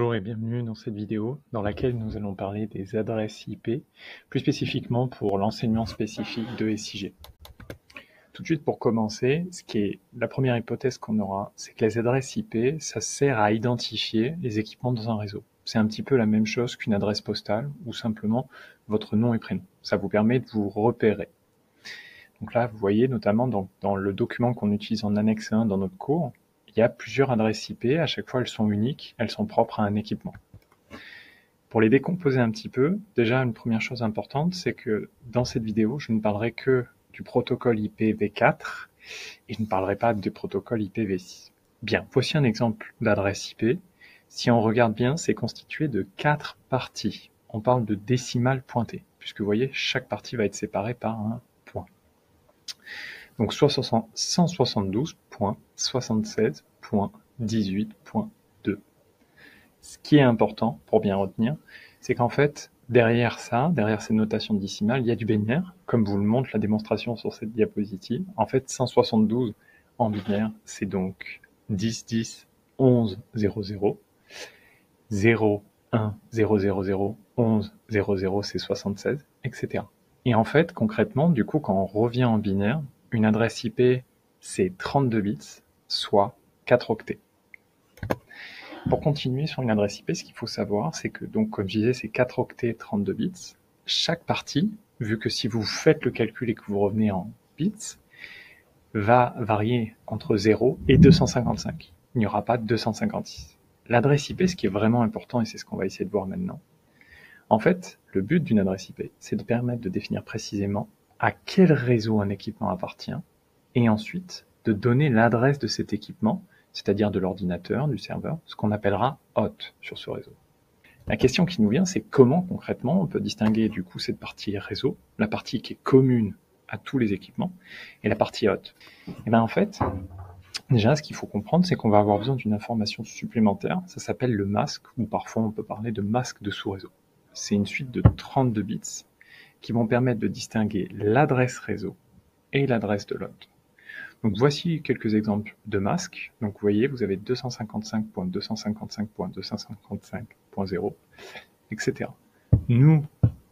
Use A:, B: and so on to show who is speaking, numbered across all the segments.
A: Bonjour et bienvenue dans cette vidéo dans laquelle nous allons parler des adresses IP, plus spécifiquement pour l'enseignement spécifique de SIG. Tout de suite pour commencer, ce qui est la première hypothèse qu'on aura, c'est que les adresses IP, ça sert à identifier les équipements dans un réseau. C'est un petit peu la même chose qu'une adresse postale ou simplement votre nom et prénom. Ça vous permet de vous repérer. Donc là, vous voyez notamment dans, dans le document qu'on utilise en annexe 1 dans notre cours, il y a plusieurs adresses IP, à chaque fois elles sont uniques, elles sont propres à un équipement. Pour les décomposer un petit peu, déjà une première chose importante, c'est que dans cette vidéo, je ne parlerai que du protocole IPv4 et je ne parlerai pas du protocole IPv6. Bien, voici un exemple d'adresse IP. Si on regarde bien, c'est constitué de quatre parties. On parle de décimales pointées, puisque vous voyez, chaque partie va être séparée par un point. Donc 172.76.18.2. Ce qui est important pour bien retenir, c'est qu'en fait, derrière ça, derrière ces notations décimales, il y a du binaire, comme vous le montre la démonstration sur cette diapositive. En fait, 172 en binaire, c'est donc 10, 10, 11, 0, 0. 0, 1, 0, 0, 0, 11, 0, 0, c'est 76, etc. Et en fait, concrètement, du coup, quand on revient en binaire, une adresse IP, c'est 32 bits, soit 4 octets. Pour continuer sur une adresse IP, ce qu'il faut savoir, c'est que, donc, comme je disais, c'est 4 octets, 32 bits. Chaque partie, vu que si vous faites le calcul et que vous revenez en bits, va varier entre 0 et 255. Il n'y aura pas 256. L'adresse IP, ce qui est vraiment important, et c'est ce qu'on va essayer de voir maintenant, en fait, le but d'une adresse IP, c'est de permettre de définir précisément à quel réseau un équipement appartient, et ensuite de donner l'adresse de cet équipement, c'est-à-dire de l'ordinateur, du serveur, ce qu'on appellera hôte sur ce réseau. La question qui nous vient, c'est comment concrètement on peut distinguer du coup cette partie réseau, la partie qui est commune à tous les équipements, et la partie hôte. Et bien en fait, déjà ce qu'il faut comprendre, c'est qu'on va avoir besoin d'une information supplémentaire, ça s'appelle le masque, ou parfois on peut parler de masque de sous-réseau. C'est une suite de 32 bits qui vont permettre de distinguer l'adresse réseau et l'adresse de l'hôte. Donc voici quelques exemples de masques. Donc vous voyez, vous avez 255.255.255.0, etc. Nous,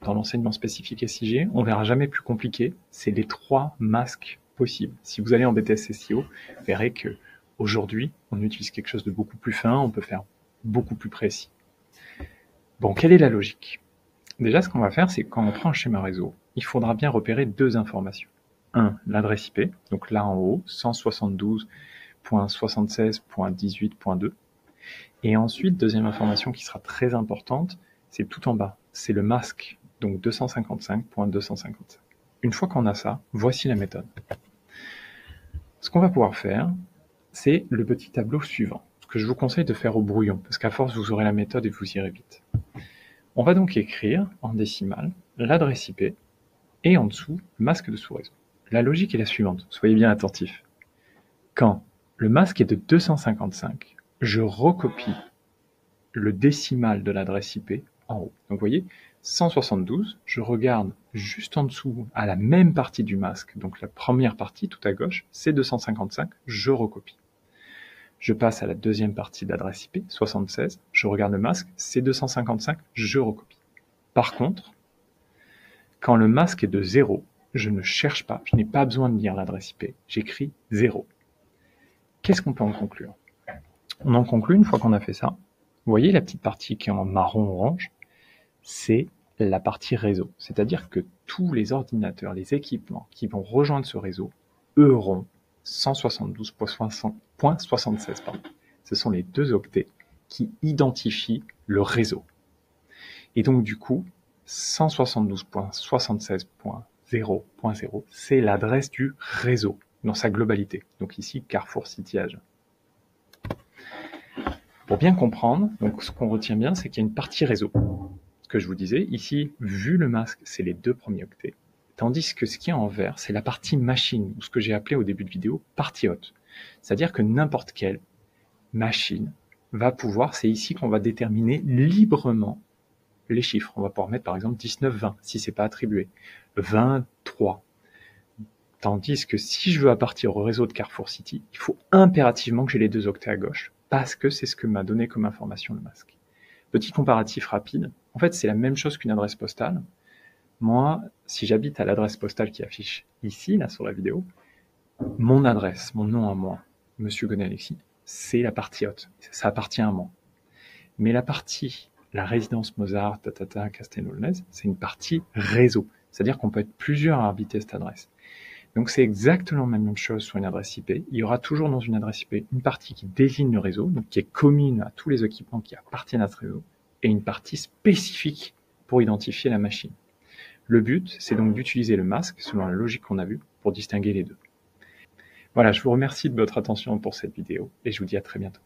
A: dans l'enseignement spécifique SIG, on verra jamais plus compliqué. C'est les trois masques possibles. Si vous allez en BTS SEO, vous verrez que aujourd'hui, on utilise quelque chose de beaucoup plus fin, on peut faire beaucoup plus précis. Bon, quelle est la logique? Déjà, ce qu'on va faire, c'est quand on prend un schéma réseau, il faudra bien repérer deux informations. Un, l'adresse IP, donc là en haut, 172.76.18.2. Et ensuite, deuxième information qui sera très importante, c'est tout en bas, c'est le masque, donc 255.255. Une fois qu'on a ça, voici la méthode. Ce qu'on va pouvoir faire, c'est le petit tableau suivant, ce que je vous conseille de faire au brouillon, parce qu'à force, vous aurez la méthode et vous irez vite. On va donc écrire en décimale l'adresse IP et en dessous le masque de sous-réseau. La logique est la suivante, soyez bien attentifs. Quand le masque est de 255, je recopie le décimal de l'adresse IP en haut. Donc vous voyez, 172, je regarde juste en dessous à la même partie du masque, donc la première partie tout à gauche, c'est 255, je recopie. Je passe à la deuxième partie de l'adresse IP, 76, je regarde le masque, c'est 255, je recopie. Par contre, quand le masque est de 0, je ne cherche pas, je n'ai pas besoin de lire l'adresse IP, j'écris 0. Qu'est-ce qu'on peut en conclure? On en conclut une fois qu'on a fait ça. Vous voyez la petite partie qui est en marron-orange C'est la partie réseau. C'est-à-dire que tous les ordinateurs, les équipements qui vont rejoindre ce réseau, eux auront 172.76. Ce sont les deux octets qui identifient le réseau. Et donc du coup, 172.76.0.0, c'est l'adresse du réseau dans sa globalité. Donc ici, Carrefour Cityage. Pour bien comprendre, donc ce qu'on retient bien, c'est qu'il y a une partie réseau. Ce que je vous disais, ici, vu le masque, c'est les deux premiers octets. Tandis que ce qui est en vert, c'est la partie machine, ou ce que j'ai appelé au début de vidéo, partie haute. C'est-à-dire que n'importe quelle machine va pouvoir, c'est ici qu'on va déterminer librement les chiffres. On va pouvoir mettre par exemple 19, 20, si c'est pas attribué. 23. Tandis que si je veux appartir au réseau de Carrefour City, il faut impérativement que j'ai les deux octets à gauche, parce que c'est ce que m'a donné comme information le masque. Petit comparatif rapide. En fait, c'est la même chose qu'une adresse postale. Moi, si j'habite à l'adresse postale qui affiche ici, là, sur la vidéo, mon adresse, mon nom à moi, Monsieur Gonnet Alexis, c'est la partie haute. Ça appartient à moi. Mais la partie, la résidence Mozart, tatata, Castelnau-Lez, c'est une partie réseau. C'est-à-dire qu'on peut être plusieurs à habiter cette adresse. Donc c'est exactement la même chose sur une adresse IP. Il y aura toujours dans une adresse IP une partie qui désigne le réseau, donc qui est commune à tous les équipements qui appartiennent à ce réseau, et une partie spécifique pour identifier la machine. Le but, c'est donc d'utiliser le masque, selon la logique qu'on a vue, pour distinguer les deux. Voilà, je vous remercie de votre attention pour cette vidéo, et je vous dis à très bientôt.